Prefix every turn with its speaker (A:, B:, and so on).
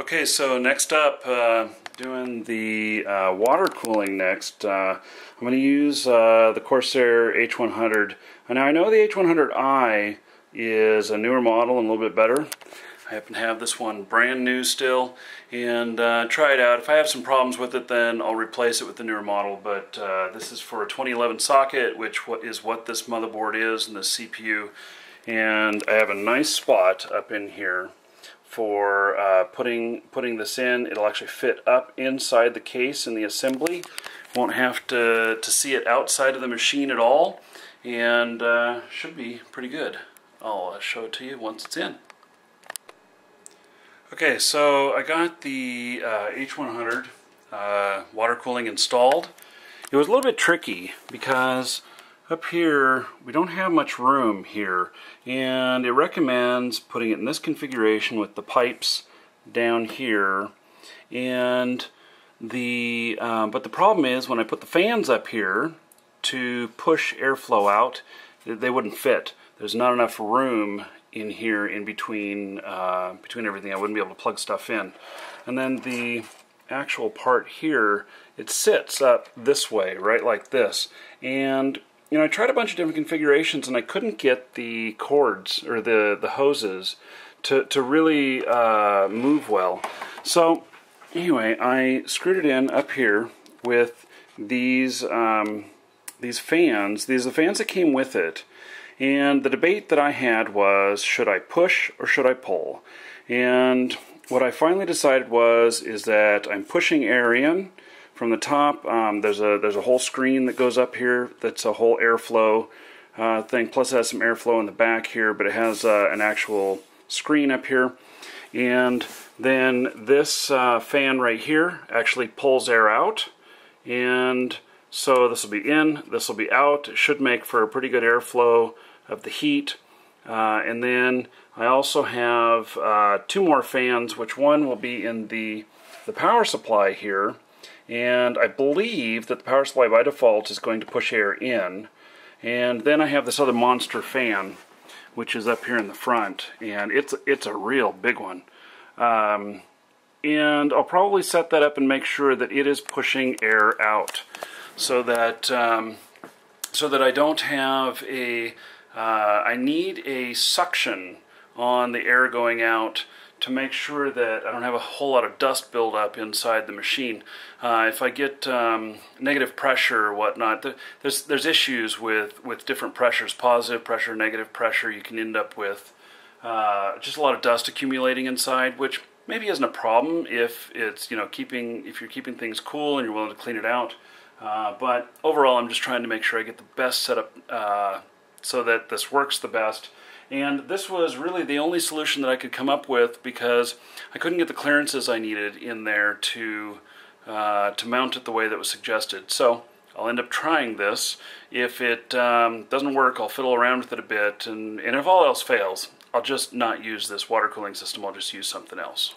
A: Okay, so next up, uh, doing the uh, water cooling next. Uh, I'm going to use uh, the Corsair H100. Now I know the H100i is a newer model and a little bit better. I happen to have this one brand new still and uh, try it out. If I have some problems with it then I'll replace it with the newer model but uh, this is for a 2011 socket which is what this motherboard is and the CPU and I have a nice spot up in here for uh, putting putting this in. It'll actually fit up inside the case in the assembly. Won't have to, to see it outside of the machine at all and uh, should be pretty good. I'll uh, show it to you once it's in. Okay, so I got the H100 uh, uh, water cooling installed. It was a little bit tricky because up here we don't have much room here and it recommends putting it in this configuration with the pipes down here. And the uh, but the problem is when I put the fans up here to push airflow out they wouldn't fit. There's not enough room in here in between uh, between everything. I wouldn't be able to plug stuff in. And then the actual part here it sits up this way right like this. And you know, I tried a bunch of different configurations and I couldn't get the cords or the, the hoses to, to really uh, move well. So anyway, I screwed it in up here with these um, these fans. These are the fans that came with it. And the debate that I had was, should I push or should I pull? And what I finally decided was, is that I'm pushing air in, from the top. Um, there's a there's a whole screen that goes up here. That's a whole airflow uh, thing. Plus, it has some airflow in the back here, but it has uh, an actual screen up here. And then this uh, fan right here actually pulls air out, and so this will be in, this will be out. It should make for a pretty good airflow of the heat. Uh, and then I also have uh, two more fans, which one will be in the the power supply here and I believe that the power supply by default is going to push air in. And then I have this other monster fan, which is up here in the front, and it's it's a real big one. Um, and I'll probably set that up and make sure that it is pushing air out, so that um, so that I don't have a uh, I need a suction on the air going out to make sure that I don't have a whole lot of dust buildup inside the machine. Uh, if I get um, negative pressure or whatnot, there's there's issues with with different pressures, positive pressure, negative pressure. You can end up with uh, just a lot of dust accumulating inside, which maybe isn't a problem if it's you know keeping if you're keeping things cool and you're willing to clean it out. Uh, but overall, I'm just trying to make sure I get the best setup uh, so that this works the best. And this was really the only solution that I could come up with because I couldn't get the clearances I needed in there to, uh, to mount it the way that was suggested. So I'll end up trying this. If it um, doesn't work, I'll fiddle around with it a bit, and, and if all else fails, I'll just not use this water cooling system, I'll just use something else.